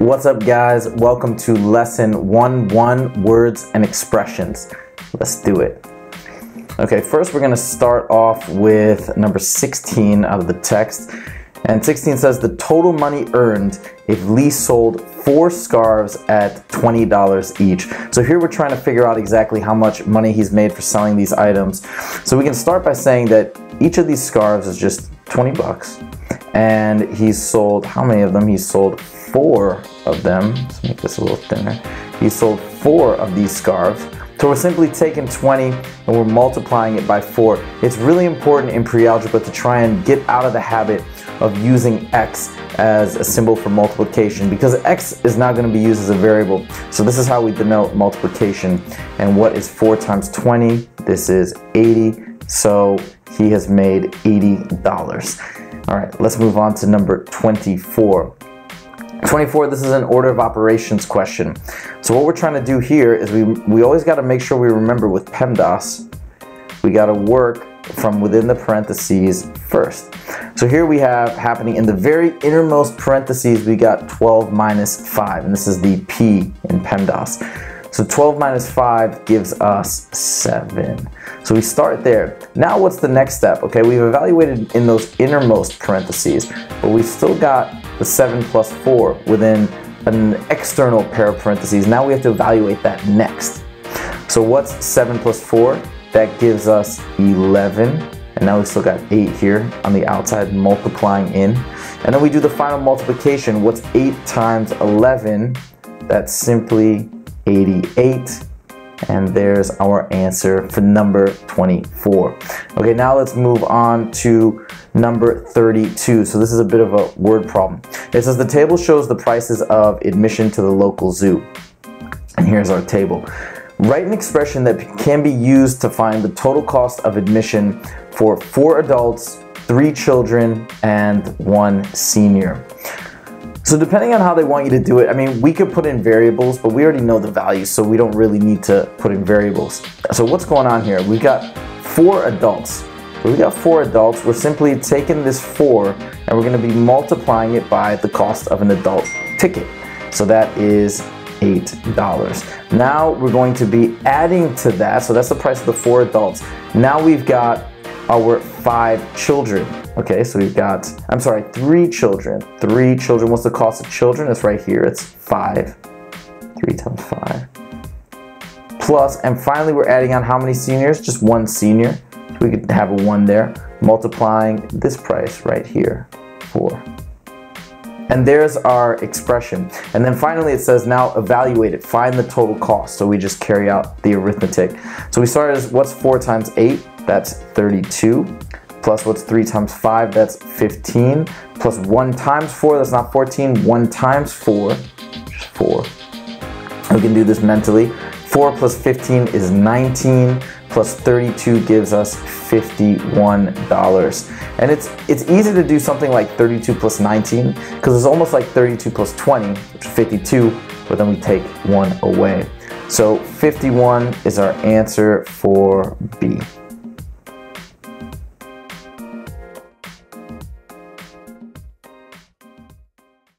What's up guys? Welcome to lesson 1-1 words and expressions. Let's do it. Okay, first we're gonna start off with number 16 out of the text. And 16 says the total money earned if Lee sold four scarves at $20 each. So here we're trying to figure out exactly how much money he's made for selling these items. So we can start by saying that each of these scarves is just 20 bucks. And he sold, how many of them? He sold four of them. Let's make this a little thinner. He sold four of these scarves. So we're simply taking 20 and we're multiplying it by 4. It's really important in pre-algebra to try and get out of the habit of using x as a symbol for multiplication because x is now going to be used as a variable. So this is how we denote multiplication. And what is 4 times 20? This is 80. So he has made $80. All right, let's move on to number 24. 24, this is an order of operations question. So what we're trying to do here is we, we always got to make sure we remember with PEMDAS, we got to work from within the parentheses first. So here we have happening in the very innermost parentheses, we got 12 minus 5, and this is the P in PEMDAS. So 12 minus 5 gives us 7. So we start there. Now what's the next step? Okay, we've evaluated in those innermost parentheses, but we've still got the 7 plus 4 within an external pair of parentheses. Now we have to evaluate that next. So what's 7 plus 4? That gives us 11. And now we still got 8 here on the outside multiplying in. And then we do the final multiplication. What's 8 times 11? That's simply 88 and there's our answer for number 24. Okay, now let's move on to number 32. So this is a bit of a word problem. It says the table shows the prices of admission to the local zoo. And here's our table. Write an expression that can be used to find the total cost of admission for four adults, three children, and one senior. So depending on how they want you to do it, I mean, we could put in variables, but we already know the values, so we don't really need to put in variables. So what's going on here? We've got four adults. So we got four adults. We're simply taking this four and we're gonna be multiplying it by the cost of an adult ticket. So that is $8. Now we're going to be adding to that, so that's the price of the four adults. Now we've got our five children. Okay, so we've got, I'm sorry, three children. Three children, what's the cost of children? It's right here, it's five. Three times five. Plus, and finally we're adding on how many seniors? Just one senior. We could have a one there, multiplying this price right here, four. And there's our expression. And then finally it says now evaluate it, find the total cost. So we just carry out the arithmetic. So we start as what's four times eight? That's 32. Plus what's three times five? That's 15. Plus one times four, that's not 14. One times four, just four. We can do this mentally. 4 plus 15 is 19 plus 32 gives us $51. And it's it's easy to do something like 32 plus 19 because it's almost like 32 plus 20, which is 52, but then we take one away. So 51 is our answer for B.